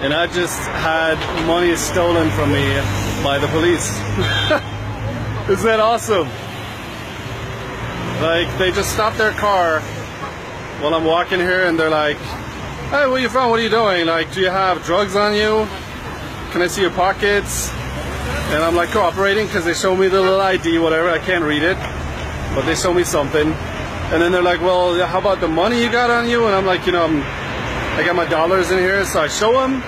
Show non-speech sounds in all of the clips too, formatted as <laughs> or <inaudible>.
and I just had money stolen from me by the police. <laughs> Isn't that awesome? Like they just stopped their car while I'm walking here and they're like, Hey, where you from? What are you doing? Like, do you have drugs on you? Can I see your pockets? And I'm like cooperating because they show me the little ID, whatever. I can't read it, but they show me something. And then they're like, well, how about the money you got on you? And I'm like, you know, I'm, I got my dollars in here. So I show them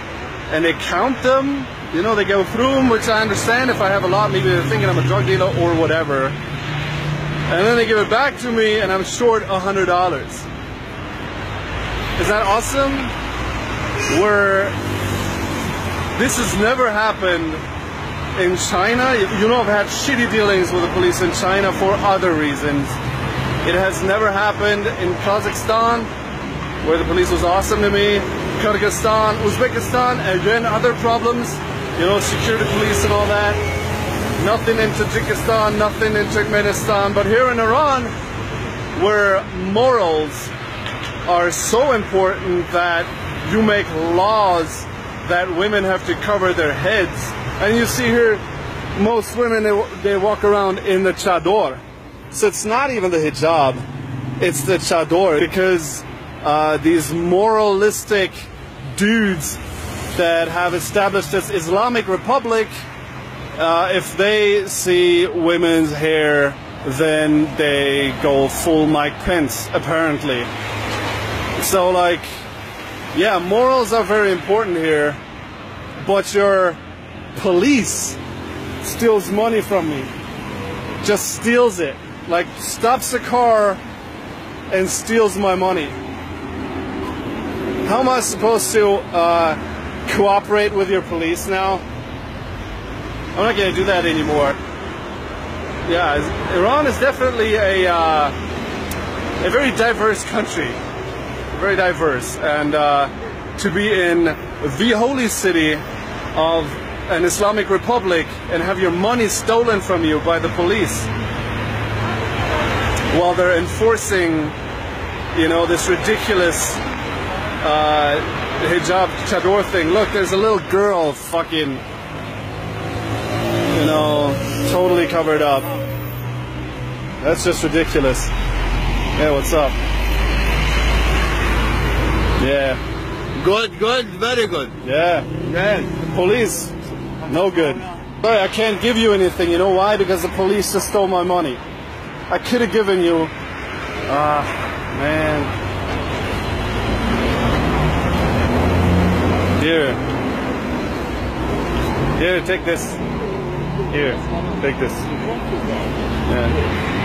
and they count them. You know, they go through them, which I understand. If I have a lot, maybe they're thinking I'm a drug dealer or whatever. And then they give it back to me and I'm short a $100. Is that awesome? Where this has never happened in China. You know, I've had shitty dealings with the police in China for other reasons. It has never happened in Kazakhstan, where the police was awesome to me. Kyrgyzstan, Uzbekistan, again, other problems. You know, security police and all that. Nothing in Tajikistan, nothing in Turkmenistan. But here in Iran, where morals are so important that you make laws that women have to cover their heads. And you see here, most women, they, they walk around in the chador. So it's not even the hijab, it's the chador because uh, these moralistic dudes that have established this Islamic Republic, uh, if they see women's hair, then they go full Mike Pence, apparently. So, like, yeah, morals are very important here, but your police steals money from me. Just steals it. Like, stops the car and steals my money. How am I supposed to uh, cooperate with your police now? I'm not going to do that anymore. Yeah, Iran is definitely a, uh, a very diverse country very diverse. And uh, to be in the holy city of an Islamic Republic and have your money stolen from you by the police while they're enforcing, you know, this ridiculous uh, hijab chador thing. Look, there's a little girl fucking, you know, totally covered up. That's just ridiculous. Yeah, what's up? Yeah. Good, good, very good. Yeah. Yes. Police, no good. Sorry, I can't give you anything. You know why? Because the police just stole my money. I could have given you. Ah, man. Here. Here, take this. Here, take this. Yeah.